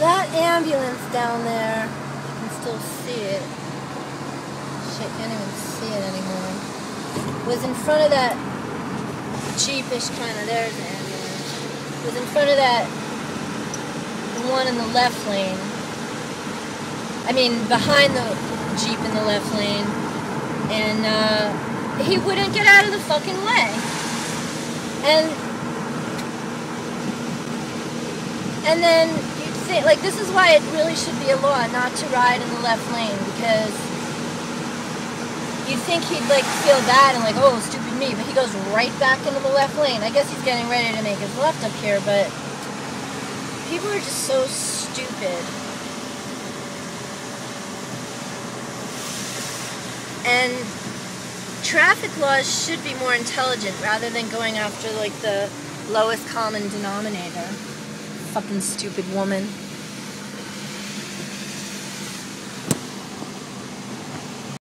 that ambulance down there, you can still see it. Shit, can't even see it anymore. Was in front of that cheapish kind of, there's the ambulance. Was in front of that one in the left lane. I mean, behind the Jeep in the left lane. And uh, he wouldn't get out of the fucking way. And and then like, this is why it really should be a law not to ride in the left lane because you'd think he'd like feel bad and like, oh, stupid me, but he goes right back into the left lane. I guess he's getting ready to make his left up here, but people are just so stupid. And traffic laws should be more intelligent rather than going after like the lowest common denominator. Fucking stupid woman.